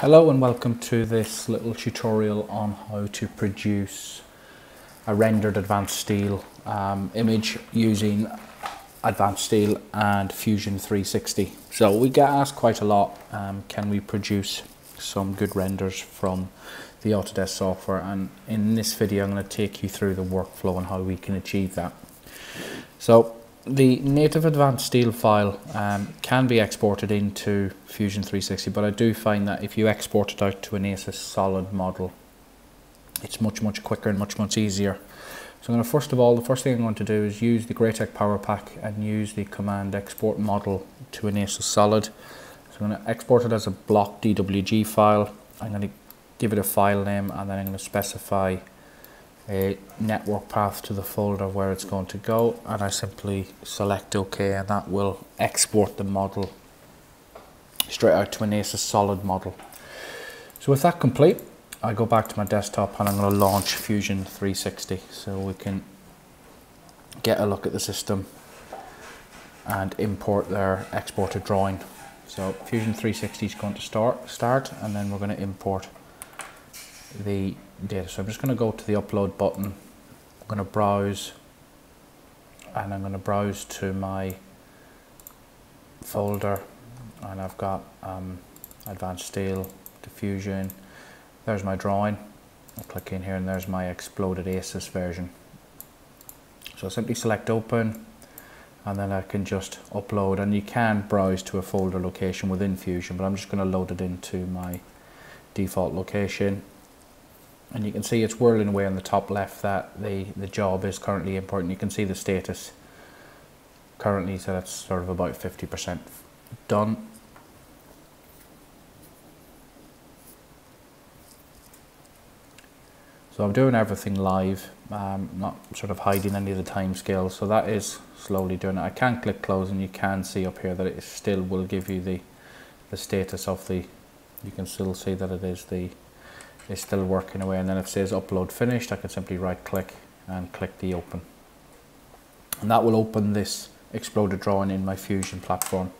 Hello and welcome to this little tutorial on how to produce a rendered Advance Steel um, image using Advance Steel and Fusion 360. So we get asked quite a lot, um, can we produce some good renders from the Autodesk software and in this video I'm going to take you through the workflow and how we can achieve that. So the native Advance Steel file um, can be exported into Fusion 360 but I do find that if you export it out to an ACIS solid model it's much much quicker and much much easier. So I'm going to first of all the first thing I'm going to do is use the Graitec Power Pack and use the command export model to an ACIS solid. So I'm going to export it as a block DWG file. I'm going to give it a file name and then I'm going to specify a network path to the folder where it's going to go and I simply select OK and that will export the model straight out to an ACIS solid model. So with that complete I go back to my desktop and I'm going to launch Fusion 360 so we can get a look at the system and import their exported drawing. So Fusion 360 is going to start, start and then we're going to import the data. So I'm just going to go to the upload button. I'm going to browse and I'm going to browse to my folder and I've got um, Advance Steel diffusion there's my drawing I'll click in here and there's my exploded ACIS version so I simply select open and then I can just upload and you can browse to a folder location within Fusion but I'm just going to load it into my default location and you can see it's whirling away on the top left that the, the job is currently important. You can see the status currently, so that's sort of about 50% done. So I'm doing everything live, um, not sort of hiding any of the time scales. So that is slowly doing it. I can click close and you can see up here that it still will give you the, the status of the, you can still see that it is the is still working away and then it says upload finished I can simply right click and click the open. And that will open this exploded drawing in my Fusion platform.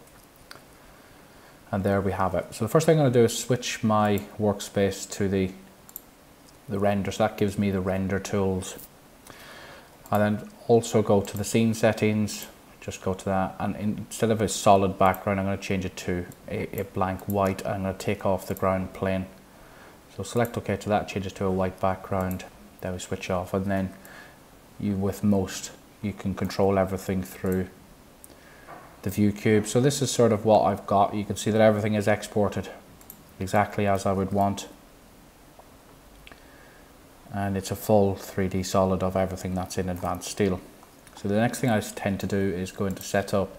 And there we have it. So the first thing I'm going to do is switch my workspace to the the render. So that gives me the render tools. And then also go to the scene settings just go to that and instead of a solid background I'm going to change it to a, a blank white I'm going to take off the ground plane so select OK to that, changes to a white background, then we switch off and then you with most you can control everything through the view cube. So this is sort of what I've got. You can see that everything is exported exactly as I would want. And it's a full 3D solid of everything that's in Advance Steel. So the next thing I tend to do is go into setup,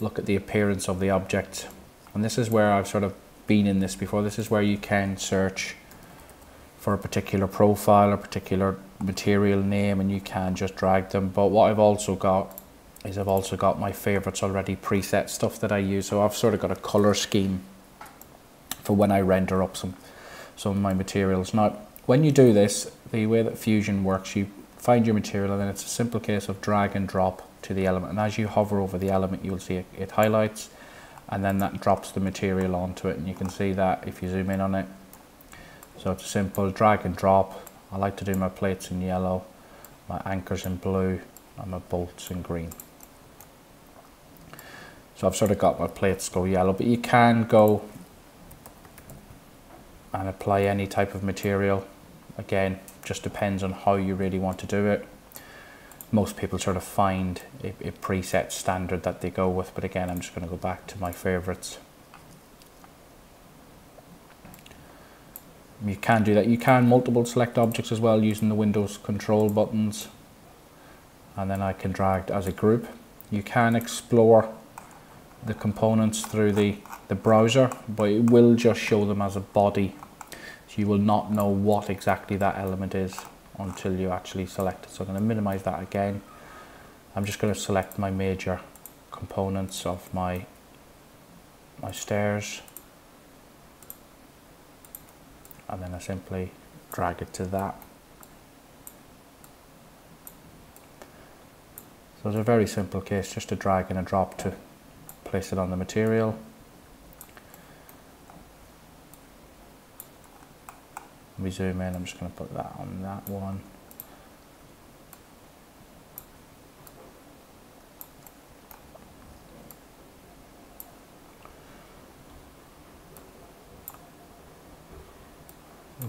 look at the appearance of the object. And this is where I've sort of been in this before. This is where you can search for a particular profile or particular material name and you can just drag them. But what I've also got is I've also got my favorites already preset stuff that I use. So I've sort of got a color scheme for when I render up some some of my materials. Now when you do this the way that Fusion works you find your material and then it's a simple case of drag and drop to the element. And as you hover over the element you'll see it, it highlights and then that drops the material onto it. And you can see that if you zoom in on it so it's a simple drag and drop. I like to do my plates in yellow, my anchors in blue and my bolts in green. So I've sort of got my plates go yellow, but you can go and apply any type of material. Again, just depends on how you really want to do it. Most people sort of find a, a preset standard that they go with, but again, I'm just going to go back to my favorites. You can do that. You can multiple select objects as well using the Windows control buttons and then I can drag as a group. You can explore the components through the, the browser but it will just show them as a body so you will not know what exactly that element is until you actually select it. So I'm going to minimize that again. I'm just going to select my major components of my my stairs and then I simply drag it to that. So it's a very simple case just to drag and a drop to place it on the material. we zoom in, I'm just going to put that on that one.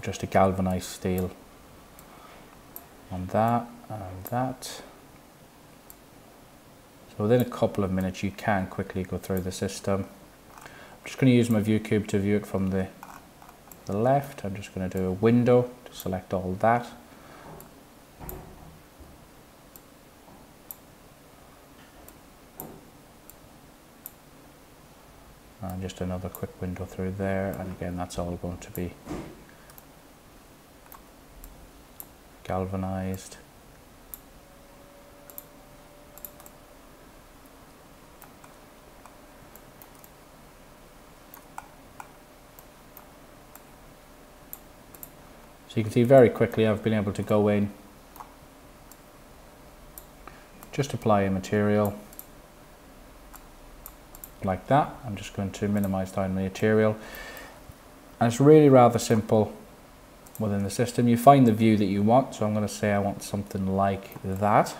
Just a galvanized steel on that and that. So within a couple of minutes you can quickly go through the system. I'm just going to use my view cube to view it from the, the left. I'm just going to do a window to select all that. And just another quick window through there and again that's all going to be galvanized. So you can see very quickly I've been able to go in, just apply a material like that. I'm just going to minimize down the material. And it's really rather simple within the system. You find the view that you want. So I'm going to say I want something like that.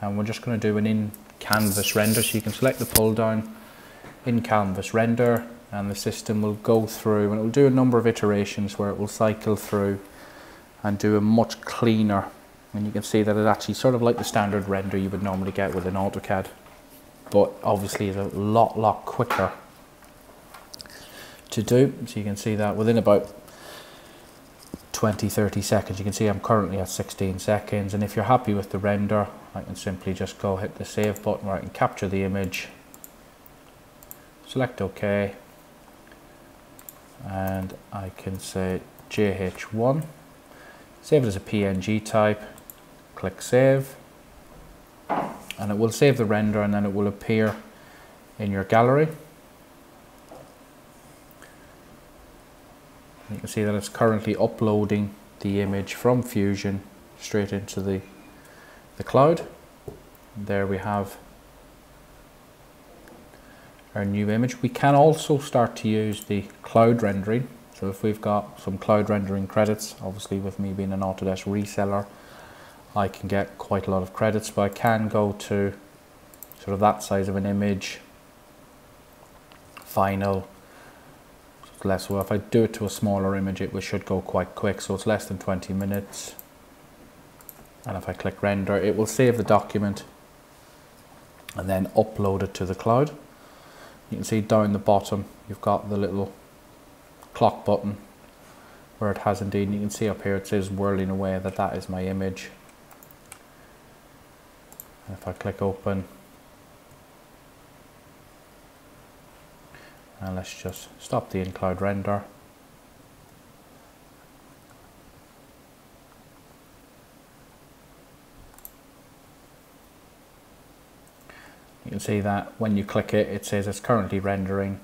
And we're just going to do an in canvas render. So you can select the pull down in canvas render and the system will go through and it will do a number of iterations where it will cycle through and do a much cleaner and you can see that it actually sort of like the standard render you would normally get with an AutoCAD but obviously is a lot lot quicker to do so you can see that within about 20 30 seconds. You can see I'm currently at 16 seconds and if you're happy with the render I can simply just go hit the save button where I can capture the image. Select OK. And I can say JH1 save it as a PNG type. Click save. And it will save the render and then it will appear in your gallery can see that it's currently uploading the image from Fusion straight into the, the cloud. And there we have our new image. We can also start to use the cloud rendering. So if we've got some cloud rendering credits, obviously with me being an Autodesk reseller, I can get quite a lot of credits, but I can go to sort of that size of an image, final, less. So if I do it to a smaller image, it should go quite quick. So it's less than 20 minutes. And if I click render, it will save the document and then upload it to the cloud. You can see down the bottom, you've got the little clock button where it has indeed, and you can see up here it says whirling away that that is my image. And if I click open, and let's just stop the in-cloud render. You can see that when you click it it says it's currently rendering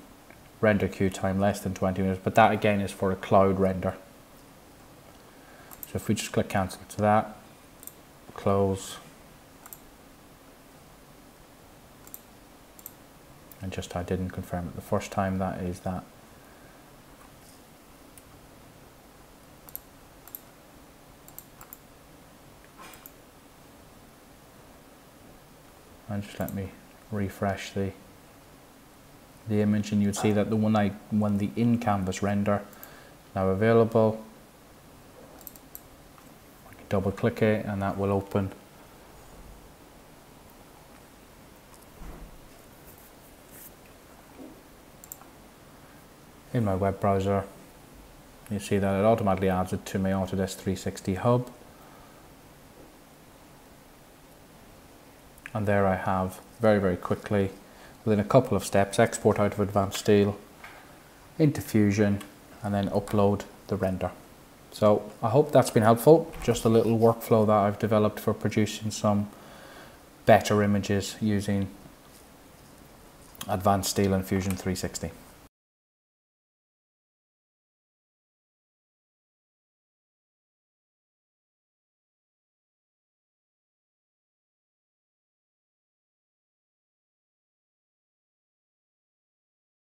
render queue time less than 20 minutes but that again is for a cloud render. So if we just click cancel to that close and just I didn't confirm it the first time. That is that. And just let me refresh the the image and you'd see that the one I when the in canvas render now available. Double click it and that will open in my web browser. You see that it automatically adds it to my Autodesk 360 hub. And there I have very very quickly within a couple of steps export out of Advance Steel into Fusion and then upload the render. So I hope that's been helpful. Just a little workflow that I've developed for producing some better images using Advance Steel and Fusion 360